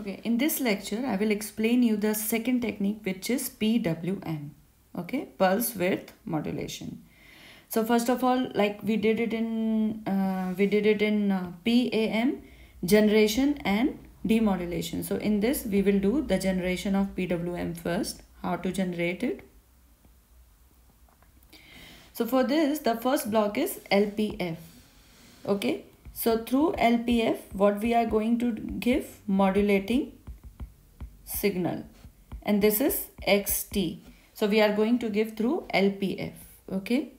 Okay, in this lecture, I will explain you the second technique which is PWM. Okay, pulse width modulation. So first of all, like we did it in uh, we did it in uh, PAM generation and demodulation. So in this, we will do the generation of PWM first. How to generate it? So for this, the first block is LPF. Okay, so through LPF, what we are going to give modulating signal and this is XT. So we are going to give through LPF. Okay.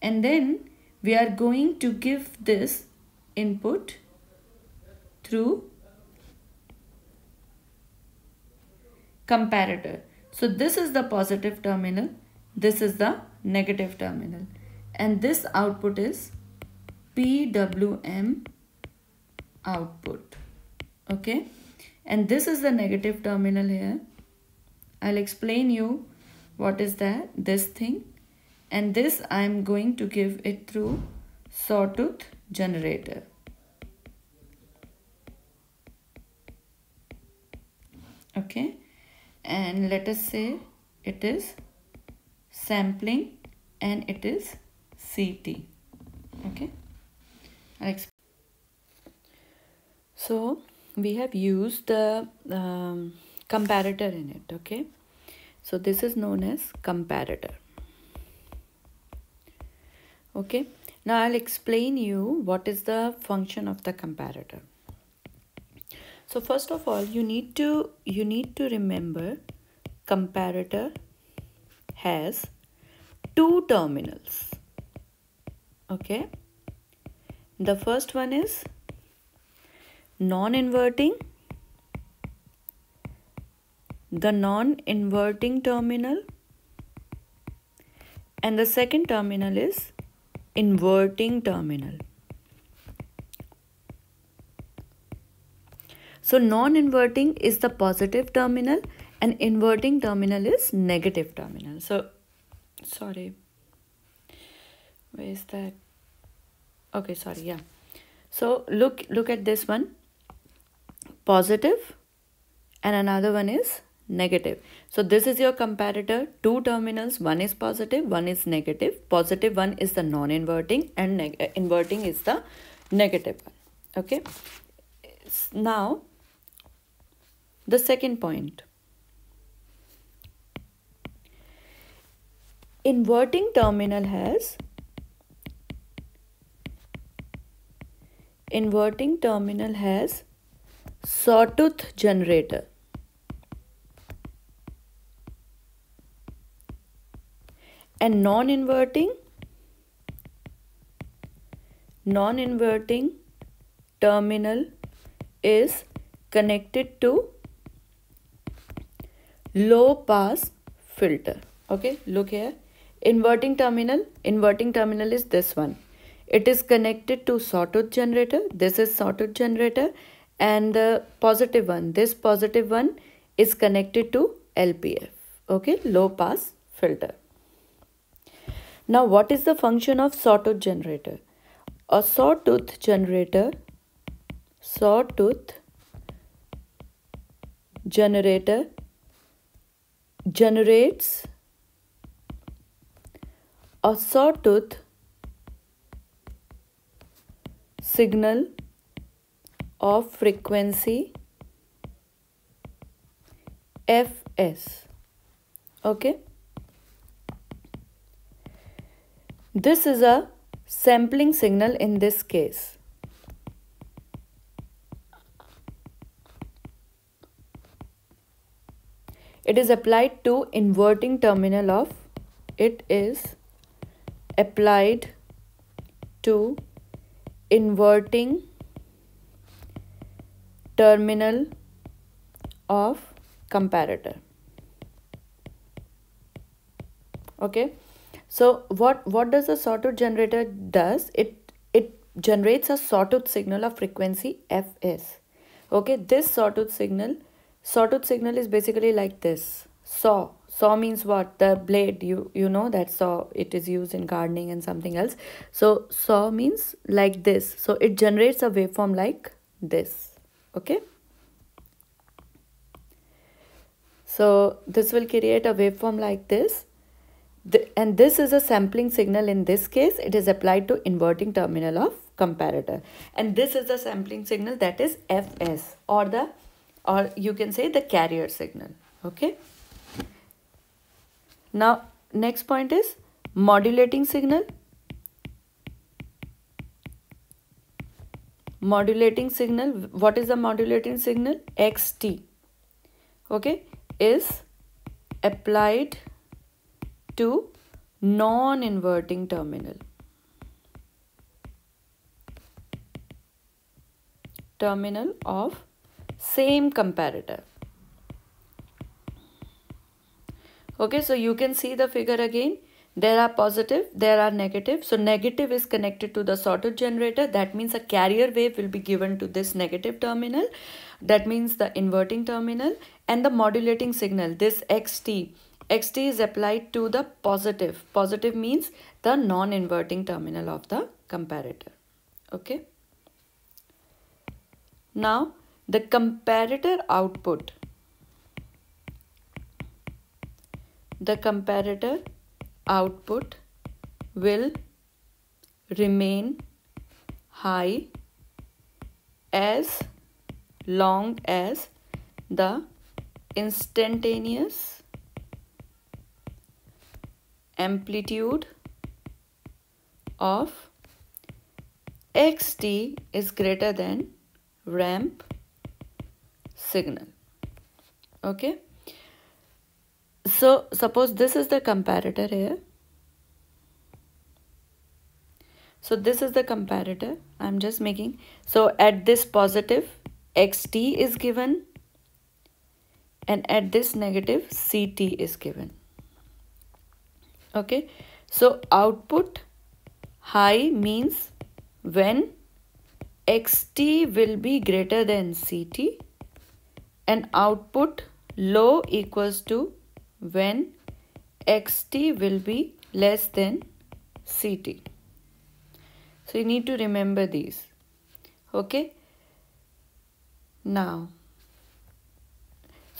And then we are going to give this input through comparator. So this is the positive terminal. This is the negative terminal. And this output is PWM output. Okay. And this is the negative terminal here. I'll explain you what is that, this thing. And this I'm going to give it through sawtooth generator. Okay. And let us say it is sampling and it is CT. Okay. So we have used the um, comparator in it. Okay. So this is known as comparator. Okay. Now I'll explain you what is the function of the comparator. So first of all, you need to you need to remember comparator has two terminals. Okay the first one is non-inverting. The non-inverting terminal. And the second terminal is inverting terminal. So non-inverting is the positive terminal and inverting terminal is negative terminal. So sorry. Where is that okay sorry yeah. So look look at this one. Positive and another one is negative. So this is your comparator. Two terminals one is positive one is negative. Positive one is the non-inverting and uh, inverting is the negative one. Okay? Now the second point. Inverting terminal has inverting terminal has sawtooth generator. And non-inverting non-inverting terminal is connected to low pass filter. Okay look here. Inverting terminal inverting terminal is this one it is connected to sawtooth generator. This is sawtooth generator. And the positive one this positive one is connected to lpf okay? Low pass filter. Now what is the function of sawtooth generator? A sawtooth generator sawtooth generator generates a sawtooth signal of frequency fs okay? This is a sampling signal in this case. It is applied to inverting terminal of it is applied to inverting terminal of comparator. Okay? So what what does a sawtooth generator does? It it generates a sawtooth signal of frequency fs. Okay? This sawtooth signal sawtooth signal is basically like this. Saw saw means what? The blade you you know that saw it is used in gardening and something else. So saw means like this. So it generates a waveform like this. Okay? So this will create a waveform like this. The, and this is a sampling signal in this case. It is applied to inverting terminal of comparator. And this is the sampling signal that is fs or the or you can say the carrier signal. Okay now next point is modulating signal modulating signal what is the modulating signal xt okay is applied to non-inverting terminal. Terminal of same comparator. Okay, so you can see the figure again. There are positive, there are negative. So negative is connected to the sawtooth generator. That means a carrier wave will be given to this negative terminal. That means the inverting terminal and the modulating signal, this xt xt is applied to the positive positive means the non-inverting terminal of the comparator okay now the comparator output the comparator output will remain high as long as the instantaneous amplitude of xt is greater than ramp signal. Okay so suppose this is the comparator here. So this is the comparator. I'm just making so at this positive xt is given and at this negative ct is given. Okay? So output high means when xt will be greater than ct and output low equals to when xt will be less than ct so you need to remember these okay now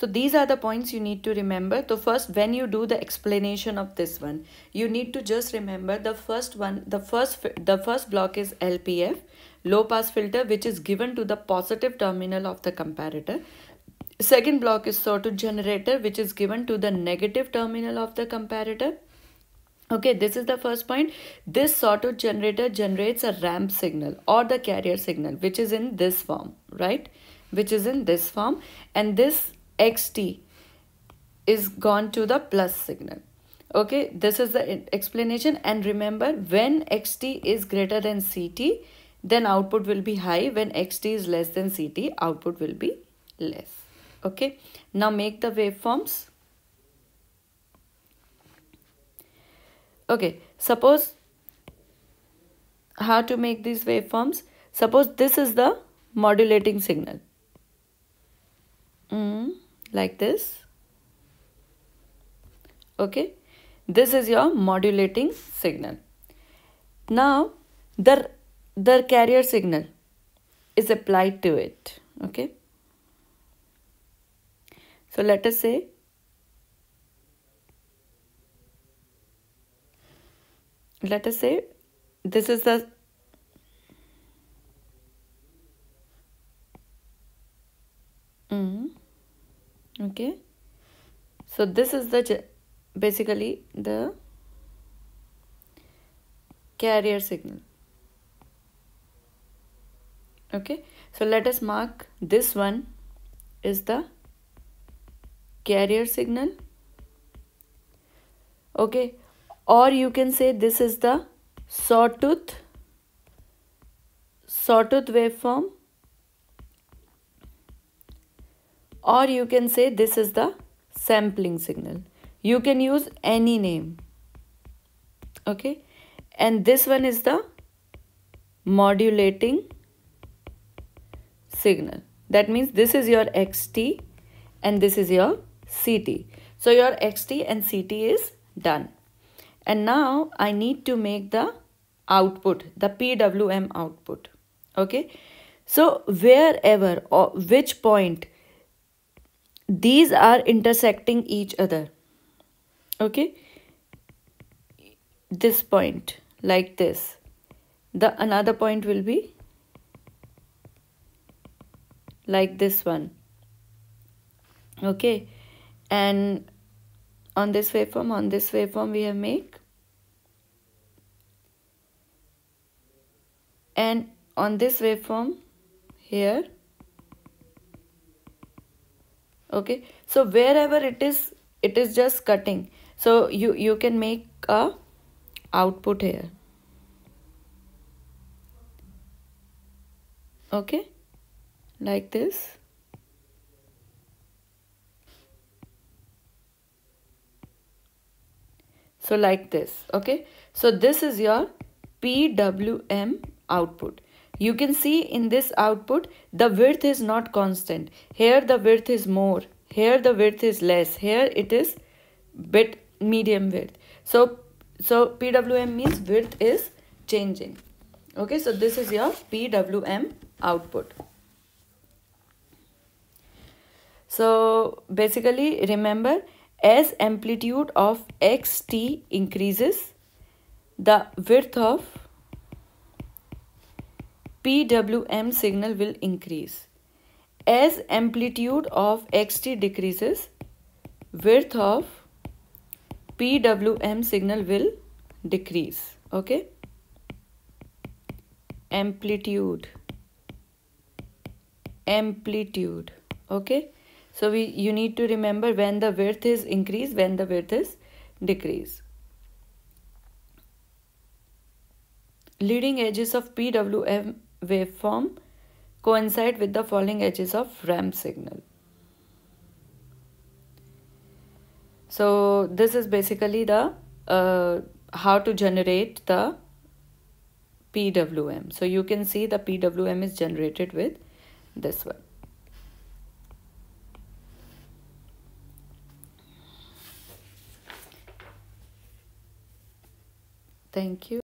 so these are the points you need to remember. So first when you do the explanation of this one, you need to just remember the first one, the first the first block is LPF, low pass filter which is given to the positive terminal of the comparator. Second block is sawtooth generator which is given to the negative terminal of the comparator. Okay, this is the first point. This sawtooth generator generates a ramp signal or the carrier signal which is in this form, right? Which is in this form and this xt is gone to the plus signal okay this is the explanation and remember when xt is greater than ct then output will be high when xt is less than ct output will be less okay. Now make the waveforms. Okay. Suppose how to make these waveforms? Suppose this is the modulating signal. Mm like this. Okay. This is your modulating signal. Now the the carrier signal is applied to it. Okay so let us say let us say this is the mm, okay. So this is the basically the carrier signal. Okay. So let us mark this one is the carrier signal. Okay. Or you can say this is the sawtooth sawtooth waveform. Or you can say this is the sampling signal. You can use any name. Okay. And this one is the modulating signal. That means this is your xt and this is your ct so your xt and ct is done. And now i need to make the output the pwm output. Okay? So wherever or which point these are intersecting each other. Okay? This point like this. The another point will be like this one. Okay and on this waveform on this waveform we have make. And on this waveform here. Okay. So wherever it is it is just cutting. So you you can make a output here. Okay. Like this so like this okay? So this is your PWM output. You can see in this output the width is not constant. Here the width is more. Here the width is less. Here it is bit medium width. So so PWM means width is changing. Okay so this is your PWM output. So basically remember as amplitude of xt increases, the width of PWM signal will increase. As amplitude of xt decreases, width of PWM signal will decrease. Okay. Amplitude. Amplitude. Okay so we you need to remember when the width is increase when the width is decrease leading edges of PWM waveform coincide with the falling edges of ramp signal. So this is basically the uh, how to generate the PWM so you can see the PWM is generated with this one Thank you.